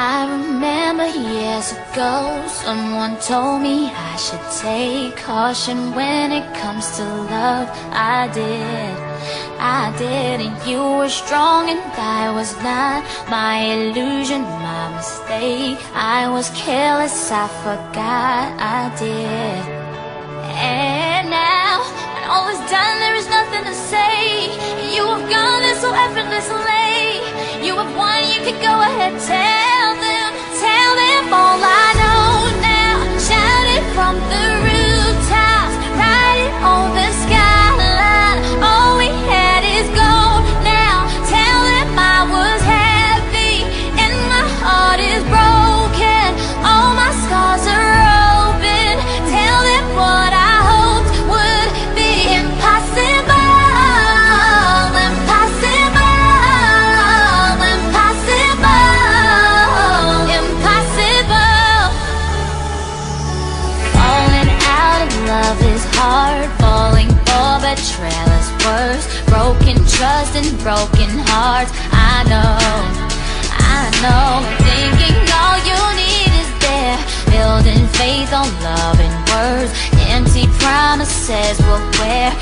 I remember years ago Someone told me I should take caution When it comes to love. I did, I did And you were strong and I was not. My illusion, my mistake I was careless, I forgot I did. And now, when all is done there is nothing to say. You have gone there so effortlessly. You have won, you could go ahead, tell betrayal is worse. Broken trust and broken hearts. I know, I know. Thinking all you need is there. Building faith on love and words. Empty promises will wear